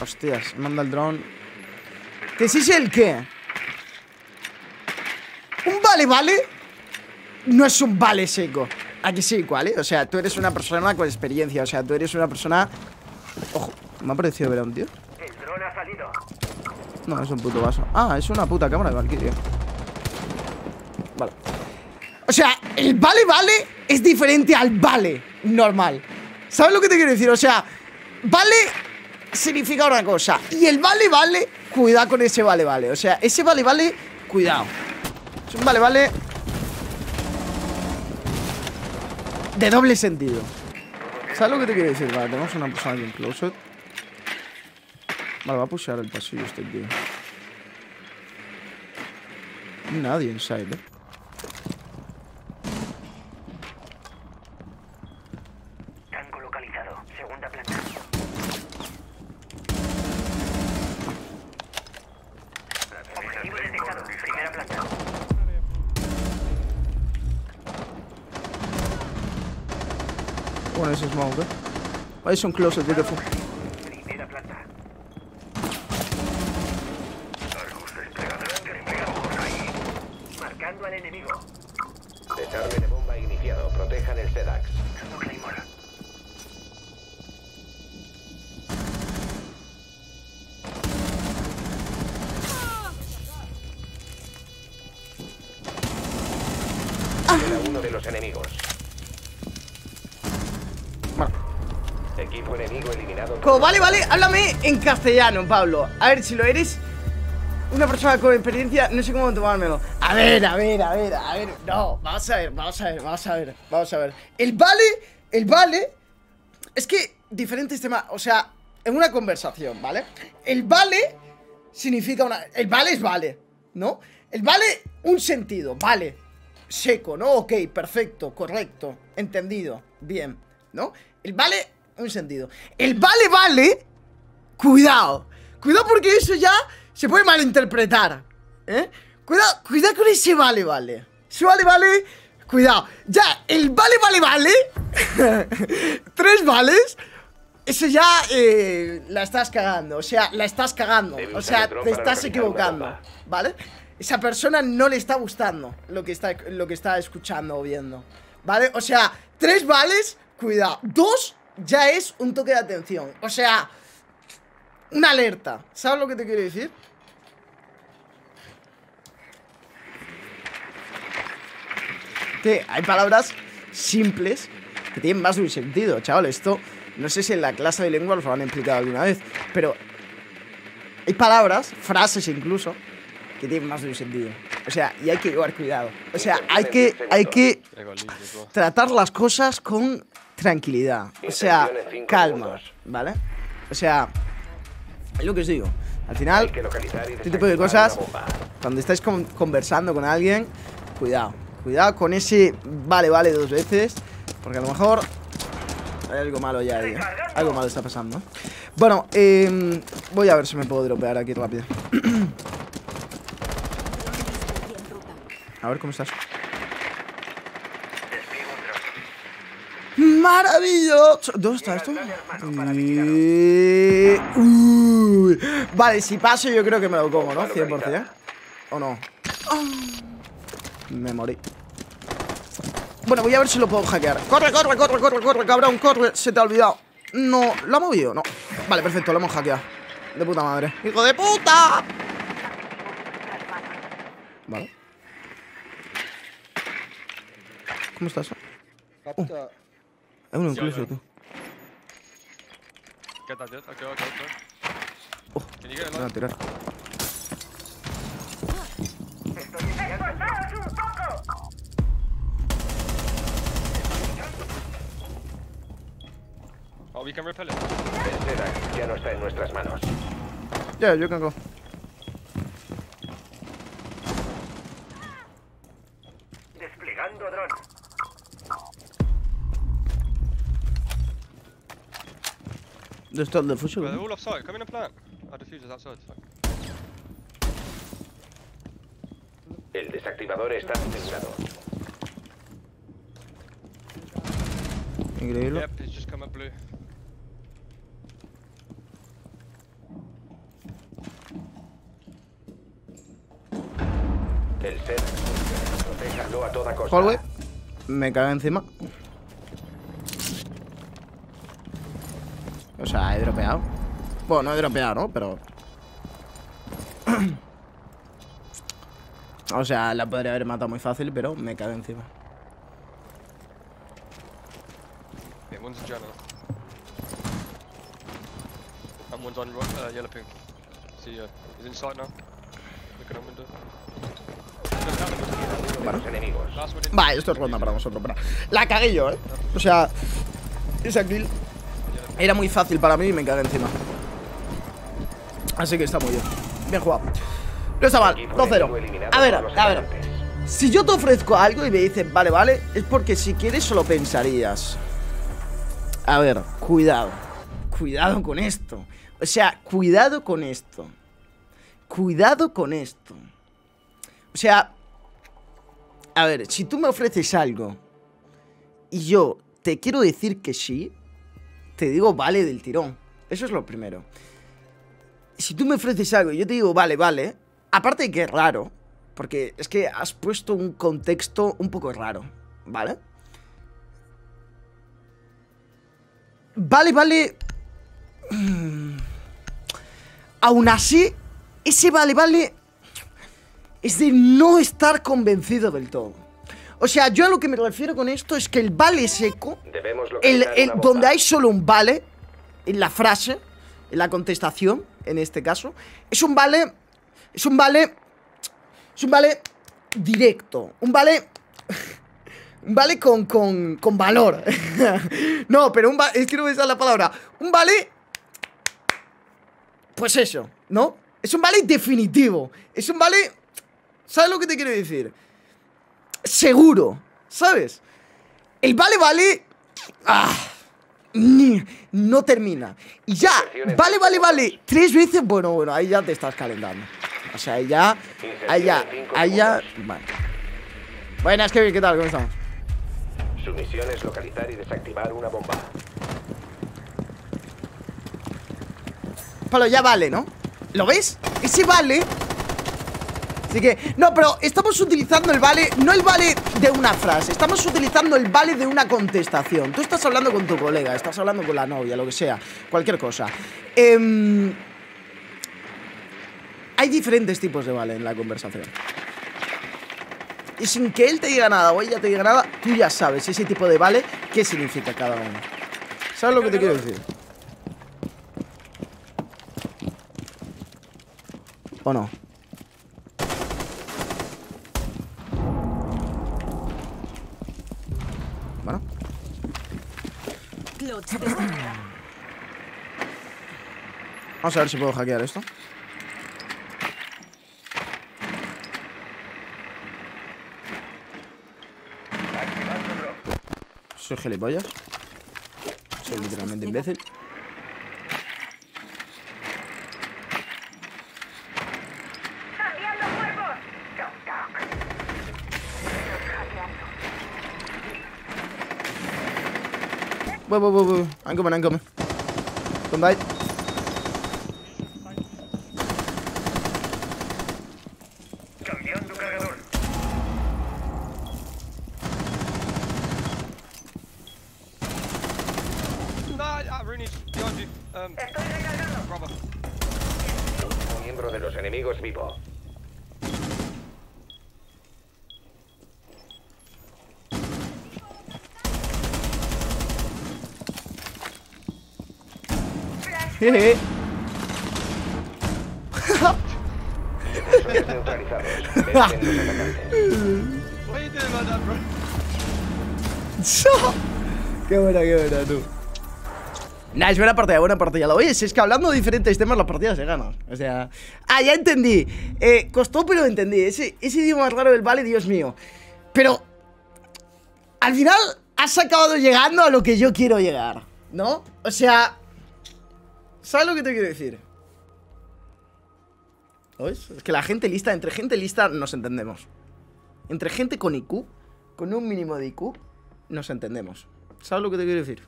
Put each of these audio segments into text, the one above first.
Hostias, manda el dron. ¿Que sí sé el qué? Un vale, vale. No es un vale seco. Aquí sí, ¿vale? O sea, tú eres una persona con experiencia. O sea, tú eres una persona. Ojo, me ha parecido ver a un tío. El dron ha salido. No, es un puto vaso. Ah, es una puta cámara de Valkyrie. Vale. O sea, el vale vale es diferente al vale normal. ¿Sabes lo que te quiero decir? O sea, vale significa una cosa. Y el vale vale, cuidado con ese vale vale. O sea, ese vale vale, cuidado. Es un vale vale. De doble sentido. ¿Sabes lo que te quiero decir? Vale, tenemos una persona aquí en closet. Vale, va a pushear el pasillo este tío. Nadie inside, eh. Tango localizado. Segunda planta. Objetivo detectado. Primera planta. Bueno, ese es smoke, eh. Ahí es un closet, beautiful. Primera planta. Marcando al enemigo. Desarme de bomba iniciado. Protejan el SEDAX. Usando Claymore. Era uno de los enemigos. Bueno. Equipo enemigo eliminado. Como vale, vale, háblame en castellano, Pablo. A ver, si lo eres una persona con experiencia, no sé cómo tomármelo. A ver, a ver, a ver, a ver. No, vamos a ver, vamos a ver, vamos a ver, vamos a ver. El vale, el vale, es que diferentes temas, o sea, en una conversación, ¿vale? El vale significa una. El vale es vale, ¿no? El vale, un sentido, vale. Seco, ¿no? Ok, perfecto, correcto, entendido, bien, ¿no? El vale, un sentido. El vale, vale, cuidado. Cuidado porque eso ya se puede malinterpretar, ¿eh? Cuidado, cuidado con ese vale, vale. Ese vale, vale, cuidado. Ya, el vale, vale, vale. Tres vales. Eso ya eh, la estás cagando, o sea, la estás cagando, Debe o sea, te estás equivocando. ¿vale? Esa persona no le está gustando lo que está, lo que está escuchando o viendo, ¿vale? O sea, tres vales, cuidado. Dos ya es un toque de atención, o sea, una alerta. ¿Sabes lo que te quiero decir? Que hay palabras simples que tienen más de un sentido, chaval. Esto no sé si en la clase de lengua lo han explicado alguna vez, pero hay palabras, frases incluso, que tienen más de un sentido. O sea, y hay que llevar cuidado. O sea, hay que, hay que tratar las cosas con tranquilidad. O sea, calma. ¿vale? O sea, es lo que os digo. Al final, este tipo de cosas, cuando estáis con- conversando con alguien, cuidado. Cuidado con ese vale, vale dos veces. Porque a lo mejor hay algo malo ya ahí, ¿eh? Algo malo está pasando. Bueno, eh, voy a ver si me puedo dropear aquí rápido. A ver cómo estás. ¡Maravilloso! ¿Dónde está esto? Eh, uy. Vale, si paso yo creo que me lo como, ¿no? 100%. ¿O no? Me morí. Bueno, voy a ver si lo puedo hackear. ¡Corre, corre, corre, corre, corre, cabrón! ¡Corre! Se te ha olvidado. No, ¿lo ha movido? No. Vale, perfecto, lo hemos hackeado. De puta madre. ¡Hijo de puta! Vale. ¿Cómo estás? Es uno incluso, tú. Get that, dude. Okay, okay, okay. Oh, Can you get it? Voy a. Oh, we can repel it. El SEDAX ya no está en nuestras manos. Yeah, you can go. They're all. Come in and. Our outside. El desactivador está desactivado. Increíble. Yep, it's just come up blue. Me cago encima. O sea, he dropeado. Bueno, no he dropeado, ¿no? Pero... o sea, la podría haber matado muy fácil, pero me cago encima. Yeah, one's in general. And one's on ro- uh, yellow. See ya. He's now. Look at him window. Va, esto es ronda para nosotros. Para... La cagué yo, ¿eh? O sea, esa kill era muy fácil para mí y me cagué encima. Así que está muy bien. Bien jugado. No está mal, Equipo 2-0. enemigo eliminado A ver, a ver. Si yo te ofrezco algo y me dices, vale, vale, es porque si quieres solo pensarías. A ver, cuidado. Cuidado con esto. O sea, cuidado con esto. Cuidado con esto. O sea, a ver, si tú me ofreces algo y yo te quiero decir que sí, te digo vale del tirón. Eso es lo primero. Si tú me ofreces algo y yo te digo vale, vale, aparte de que es raro, porque es que has puesto un contexto un poco raro, ¿vale? Vale, vale. Mm. Aún así, ese vale, vale es de no estar convencido del todo. O sea, yo a lo que me refiero con esto es que el vale seco, el, donde hay solo un vale, en la frase, en la contestación, en este caso, es un vale, es un vale, es un vale directo, un vale, un vale con, con, con valor. no, pero un vale, es que no me sale la palabra, un vale, pues eso, ¿no? Es un vale definitivo, es un vale, ¿sabes lo que te quiero decir? Seguro, ¿sabes? El vale vale... Ah, ni- no termina. Y ya, vale, vale, vale, tres veces, bueno, bueno, ahí ya te estás calentando. O sea, ahí ya, ahí ya, ahí ya, vale. Buenas, Kevin, ¿qué tal? ¿Cómo estamos? Su misión es localizar y desactivar una bomba. Pablo, ya vale, ¿no? ¿Lo ves? Ese vale Así que, no, pero estamos utilizando el vale No el vale de una frase Estamos utilizando el vale de una contestación Tú estás hablando con tu colega Estás hablando con la novia, lo que sea Cualquier cosa Em, Hay diferentes tipos de vale en la conversación Y sin que él te diga nada o ella te diga nada Tú ya sabes ese tipo de vale ¿Qué significa cada uno? ¿Sabes lo que te quiero decir? ¿O no? Vamos a ver si puedo hackear esto. Soy gilipollas. Soy literalmente imbécil. Whoa, whoa, whoa, whoa. I'm coming, I'm coming. Ah, behind you. Um, Estoy recargando. Un miembro de los enemigos vivo. Bro? qué buena, qué buena, tú. Nah, es buena partida, buena partida. Lo oyes, es que hablando de diferentes temas, las partidas se ganan. O sea. Ah, ya entendí. Eh, costó, pero entendí. Ese, ese idioma raro del vale, Dios mío. Pero. Al final, has acabado llegando a lo que yo quiero llegar. ¿No? O sea. ¿Sabes lo que te quiero decir? ¿Oyes? Es que la gente lista, entre gente lista, nos entendemos. Entre gente con IQ, con un mínimo de IQ, nos entendemos. ¿Sabes lo que te quiero decir?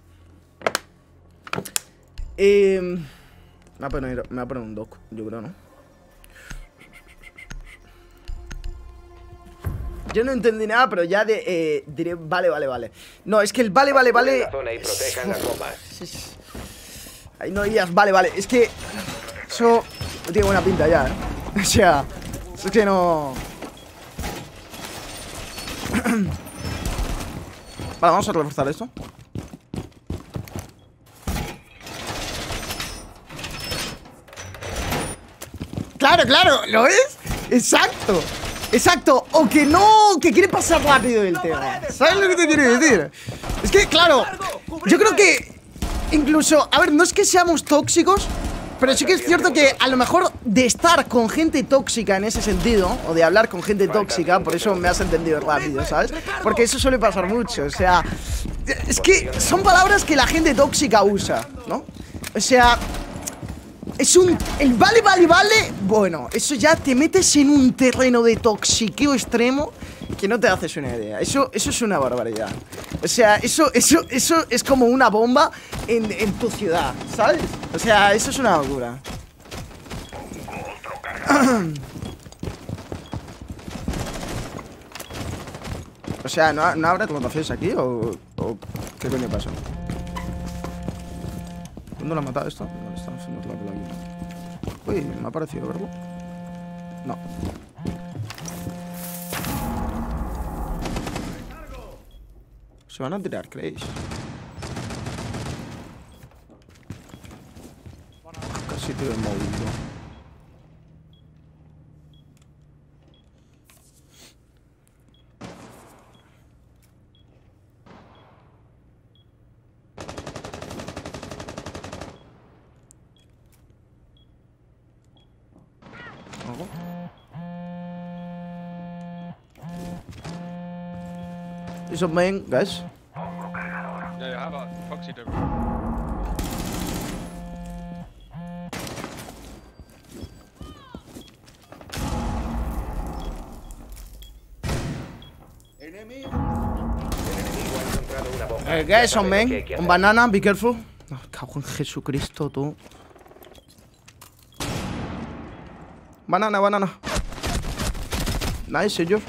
Eh, me, va a poner, me va a poner un doc, yo creo, ¿no? Yo no entendí nada, pero ya de, eh, diré, vale, vale, vale. No, es que el vale, vale, vale... La zona y protejan las bombas. Ahí no digas, vale, vale. Es que eso no tiene buena pinta ya, ¿eh? O sea, es que no... Vale, vamos a reforzar esto. Claro, claro, ¿lo ves? Exacto. Exacto. O que no, que quiere pasar rápido el tema. ¿Sabes lo que te quiero decir? Es que, claro, yo creo que incluso, a ver, no es que seamos tóxicos, pero sí que es cierto que a lo mejor de estar con gente tóxica en ese sentido, o de hablar con gente tóxica, por eso me has entendido rápido, ¿sabes? Porque eso suele pasar mucho, o sea, es que son palabras que la gente tóxica usa, ¿no? O sea, es un... El vale, vale, vale Bueno, eso ya te metes en un terreno de toxiqueo extremo Que no te haces una idea Eso, eso es una barbaridad O sea, eso, eso, eso es como una bomba en, en tu ciudad, ¿sabes? O sea, eso es una locura O sea, ¿no, no habrá rotaciones aquí o, qué coño pasa? ¿Cuándo lo ha matado esto? ¿Dónde está? Nos la. Uy, me ha parecido verlo. No. Se van a tirar, ¿creéis? Casi tiro el móvil, tío. ¿Algo? Is up main, guys? Yeah, yeah, how about proxy do? Guys, on main. hacer. banana, be careful. No, cago en Jesucristo, tú. Banana, banana. Nice, señor.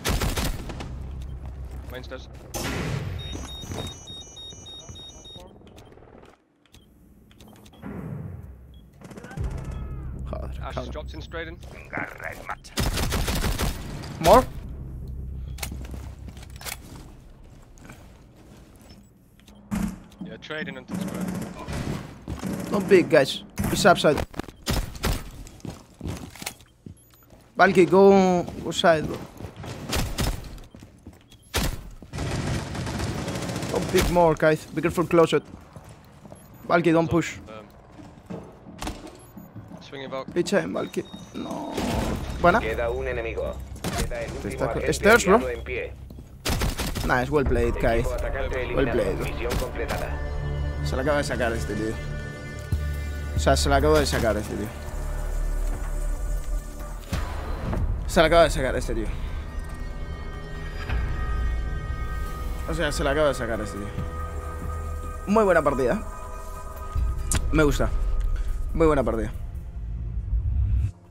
Joder, Ash dropped in straight in. More? Yeah, trading into the square. Not big, guys. It's upside. Valky, go, go side. bro. Don't pick more, guys. Be careful closet. Valky, don't push. Um, swinging about. Picha en Valky. No. Buena. Queda un enemigo. Queda el último stairs, bro. en pie. Nice, well played, atacante Well played. Se la acaba de sacar este tío. O sea, se la acabo de sacar este tío. Se la acaba de sacar este tío. O sea, se la acaba de sacar este tío. Muy buena partida. Me gusta. Muy buena partida.